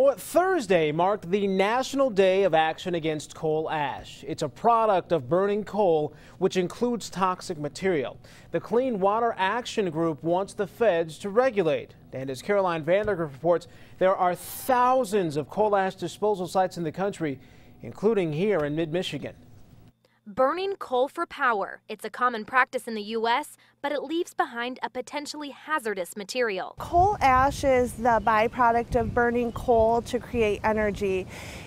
Oh, Thursday marked the National Day of Action Against Coal Ash. It's a product of burning coal, which includes toxic material. The Clean Water Action Group wants the feds to regulate. And as Caroline Vandergriff reports, there are thousands of coal ash disposal sites in the country, including here in mid-Michigan. Burning coal for power. It's a common practice in the U.S., but it leaves behind a potentially hazardous material. Coal ash is the byproduct of burning coal to create energy.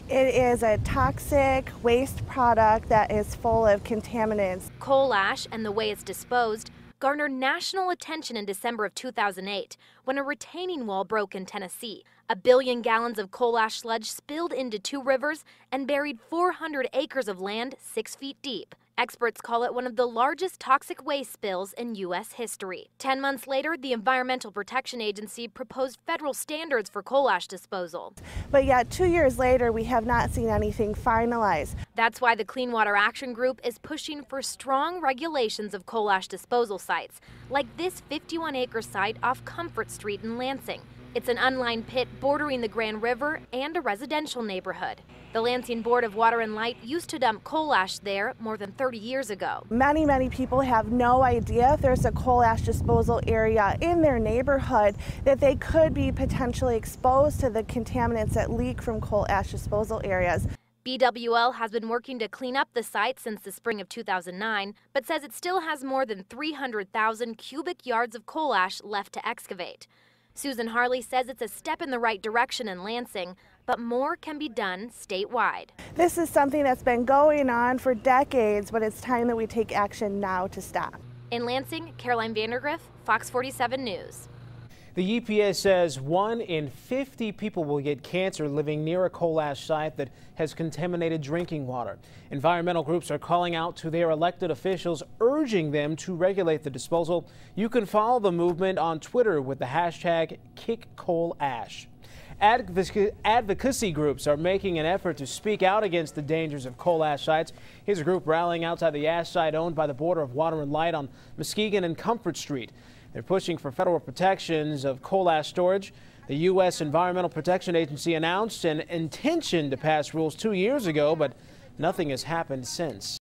It is a toxic waste product that is full of contaminants. Coal ash and the way it's disposed garnered national attention in December of 2008 when a retaining wall broke in Tennessee. A billion gallons of coal ash sludge spilled into two rivers and buried 400 acres of land six feet deep. Experts call it one of the largest toxic waste spills in U.S. history. Ten months later, the Environmental Protection Agency proposed federal standards for coal ash disposal. But yet, two years later, we have not seen anything finalized. That's why the Clean Water Action Group is pushing for strong regulations of coal ash disposal sites, like this 51 acre site off Comfort Street in Lansing. It's an unlined pit bordering the Grand River and a residential neighborhood. The Lansing Board of Water and Light used to dump coal ash there more than 30 years ago. Many, many people have no idea if there's a coal ash disposal area in their neighborhood that they could be potentially exposed to the contaminants that leak from coal ash disposal areas. BWL has been working to clean up the site since the spring of 2009, but says it still has more than 300,000 cubic yards of coal ash left to excavate. Susan Harley says it's a step in the right direction in Lansing, but more can be done statewide. This is something that's been going on for decades, but it's time that we take action now to stop. In Lansing, Caroline Vandergriff, Fox 47 News. The EPA says one in 50 people will get cancer living near a coal ash site that has contaminated drinking water. Environmental groups are calling out to their elected officials, urging them to regulate the disposal. You can follow the movement on Twitter with the hashtag KickCoalAsh. Advocacy groups are making an effort to speak out against the dangers of coal ash sites. Here's a group rallying outside the ash site owned by the Board of Water and Light on Muskegon and Comfort Street. They're pushing for federal protections of coal ash storage. The U.S. Environmental Protection Agency announced an intention to pass rules two years ago, but nothing has happened since.